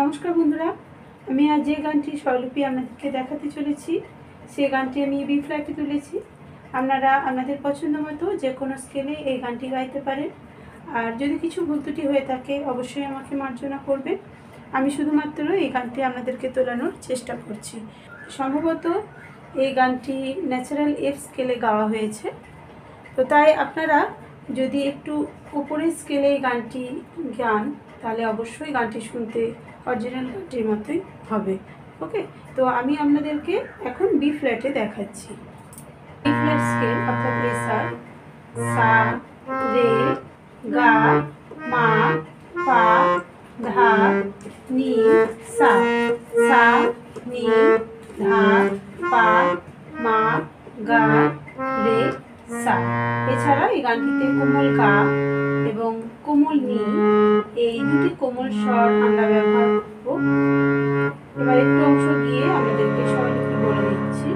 নমস্কার বন্ধুরা, আমি আজ যে গানটি স্বরলিপি আপনাদেরকে দেখাতে চলেছি, সেই গানটি আমি বি ফ্ল্যাটে তুলেছি। আপনারা আপনাদের পছন্দ মতো যে কোনো স্কেলে এই গানটি গাইতে পারেন। আর যদি কিছু ভুল ত্রুটি হয়ে থাকে, অবশ্যই আমাকে মার্জনা করবেন। আমি শুধুমাত্র এই গানটি আপনাদেরকে তোলানোর চেষ্টা করছি। সম্ভবত এই গানটি ন্যাচারাল এফ স্কেলে গাওয়া হয়েছে। তো তাই আপনারা যদি একটু উপরের স্কেলে গানটি গান, তাহলে অবশ্যই গানটি শুনতে অরিজিনাল গানটির মতোই হবে। ওকে তো আমি আপনাদেরকে এখন বি ফ্ল্যাটে দেখাচ্ছি। বি ফ্ল্যাট স্কেল অর্থাৎ এ সা সা, রে, গা, মা, পা, ধা, নি, সা সা, নি, ধা, পা, মা, গা, রে, সা। এছাড়া এই গানটিতে কোমল কা এবং কোমল নি এই দুটি কোমল স্বর আমরা ব্যবহার করব। এবার একটু অংশ দিয়ে আমাদেরকে স্বরলিপি বলে দিচ্ছি।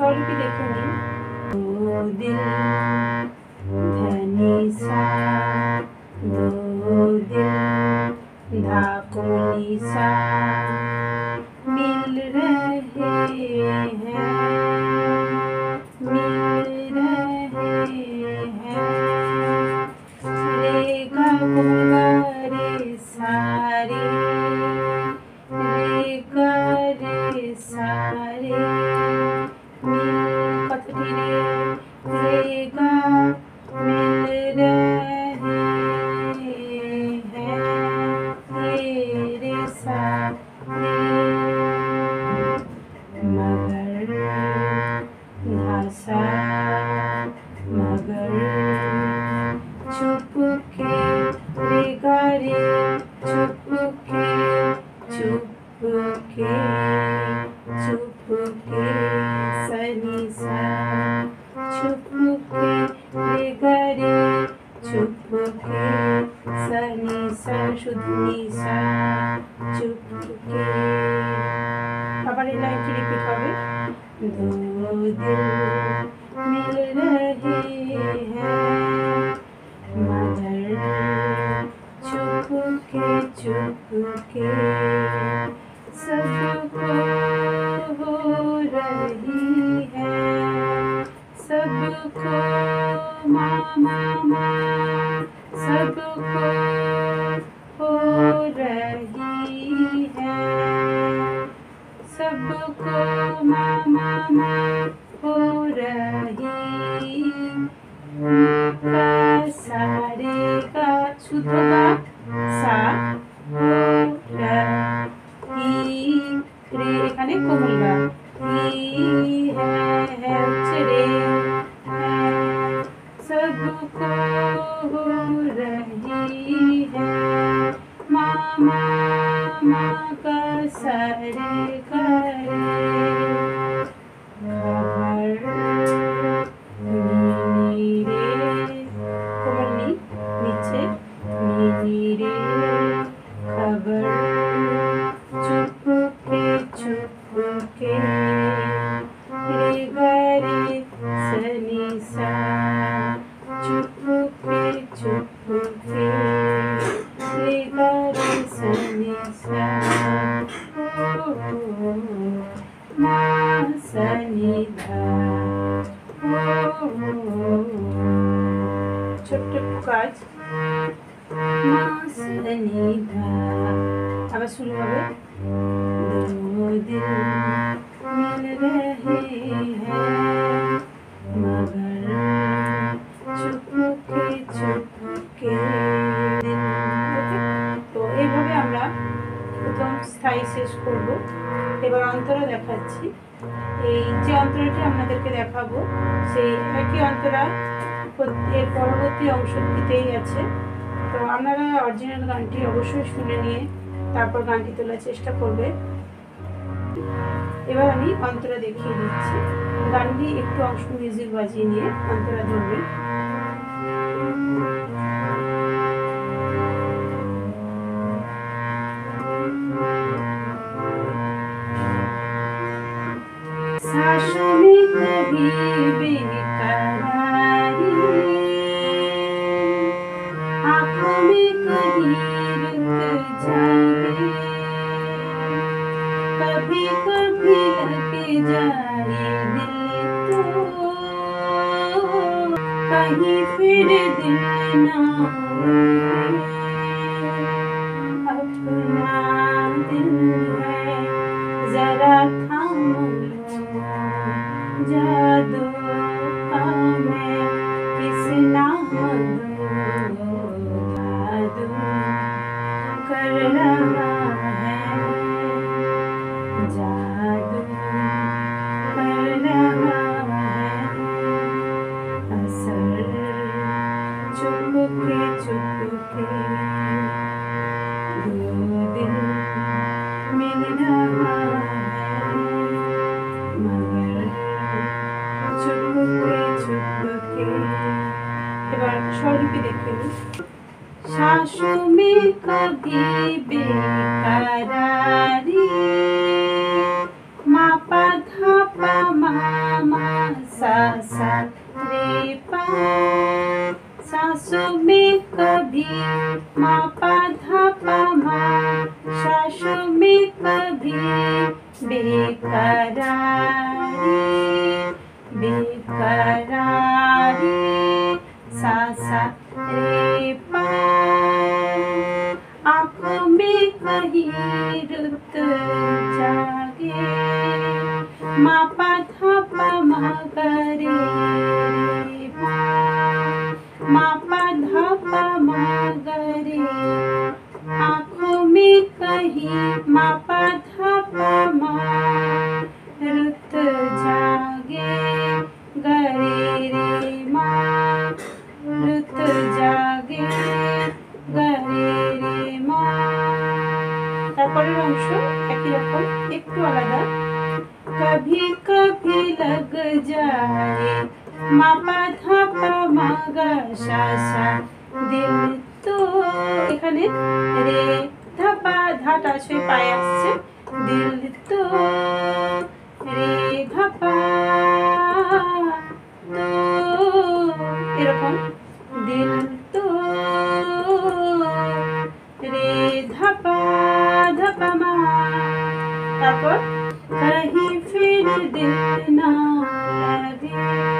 তো স্বরলিপি দেখে নিন दो दिल धनी सा दो दिल धाकुनी सा าธุ चुप के सनी सा শুধু নিসা চুপ के আবার এই লাইনটি রিপিট হবে दो दिल मिल रहे हैं मगर चुप के चुप के सबको हो रही है सबको मामा सबको हो रही है सबको ছোট্ট একটু কাজ আবার শুরু হবে তো এইভাবে আমরা প্রথম স্থায়ী শেষ করব এবার অন্তরা দেখাচ্ছি এই যে অন্তরাটি আপনাদেরকে দেখাবো, সেই একই অন্তরা এর পরবর্তী অংশটিতেই আছে। তো আপনারা অরিজিনাল গানটি অবশ্যই শুনে নিয়ে তারপর গানটি তোলার চেষ্টা করবে এবার আমি অন্তরা দেখিয়ে দিচ্ছি। গানটি একটু অংশ মিউজিক বাজিয়ে নিয়ে অন্তরা ধরবে। कभी कभी लग जाए दिल तो कहीं फिर दिल ना कहीं पे देखे नहीं सांसों में कभी बेकरारी मापा धापा मामा सा सा रे पा सांसों में कभी मापा धापा मा सांसों में कभी बेकरारी मापा धापा मगरे आंखों में कहीं मापा धापा मा रुत जागे गरे रे माँ रुत जागे গরে রে মা তারপরের অংশ একই রকম একটু আলাদা কভি কভি লগ যায় মাপা ধাপা মাগা শাসা দিল তো এখানে রে ধাপা ধাটা আছে পায়ে আসছে দিল তো রে ধাপা তো এরকম দিল তো রে ধাপা ধাপা মা তারপর कहीं फिर दिल ना लगे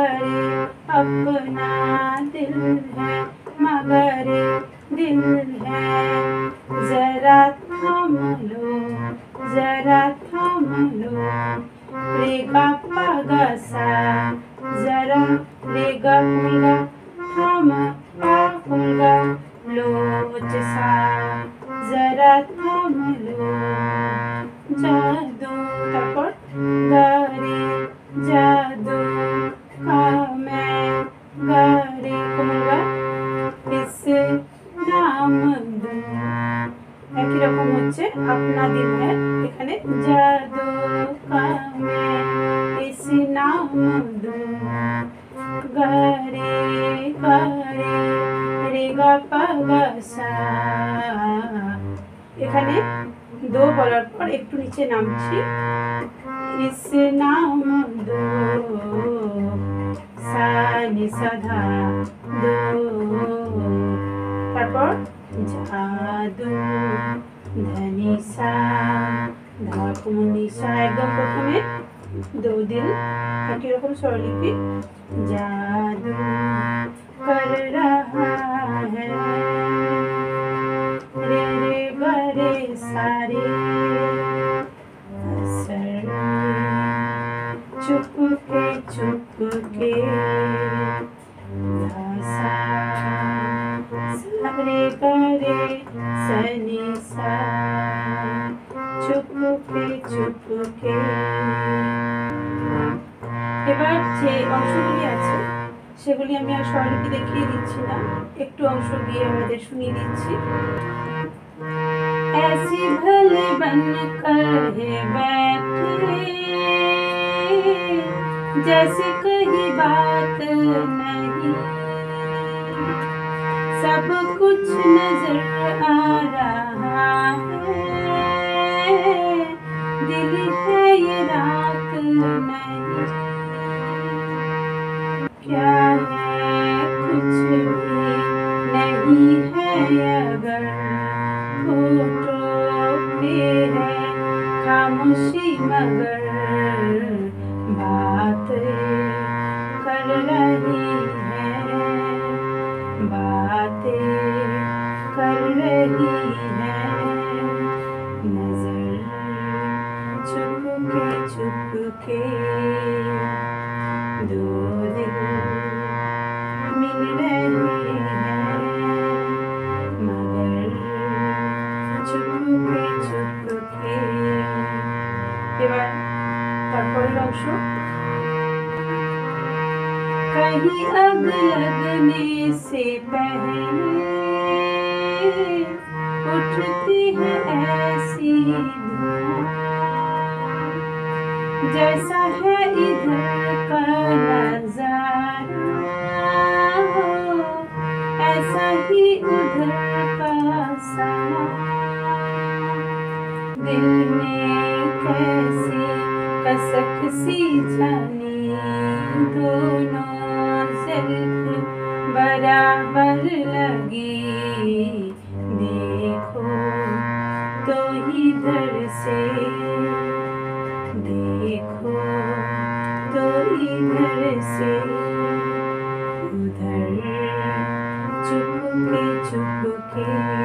जरा थाम लो जादू তারপর গারে জাদু का मैं गारे কোমলগা इस नाम दूं একই রকম হচ্ছে আপনা দিল হ্যাঁ এখানে জাদু का मैं इस नाम दूं গারে গারে রে গা পা গা সা এখানে দো বলার পর একটু নিচে নামছি। ইস নাম দো। তারপর ধা একদম প্রথমে দো দিল একই স্বরলিপি? জাদু কর হ্যাঁ সারে চুপকে চুপকে সারে পারে সনি সা চুপকে চুপকে এবার যে অংশগুলি আছে, সেগুলি আমি আর স্বরলিপি দেখিয়ে দিচ্ছি না। একটু অংশ দিয়ে আমাদের শুনিয়ে দিচ্ছি। ऐसी भले बन कर बैठे, जैसे कहीं बात नहीं। सब कुछ नज़र आ रहा है, दिल है ये रात नहीं। क्या है कुछ भी नहीं है अगर है खामोशी मगर बात कर रही मरने से पहले तो इधर से देखो तो इधर से उधर चुपके चुपके।